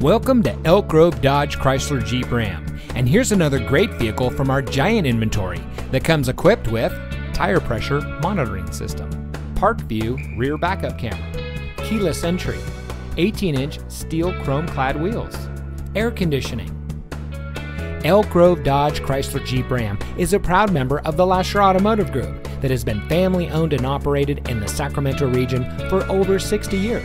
Welcome to Elk Grove Dodge Chrysler Jeep Ram. And here's another great vehicle from our giant inventory that comes equipped with tire pressure monitoring system, park view rear backup camera, keyless entry, 18 inch steel chrome clad wheels, air conditioning. Elk Grove Dodge Chrysler Jeep Ram is a proud member of the Lasher Automotive Group that has been family owned and operated in the Sacramento region for over 60 years.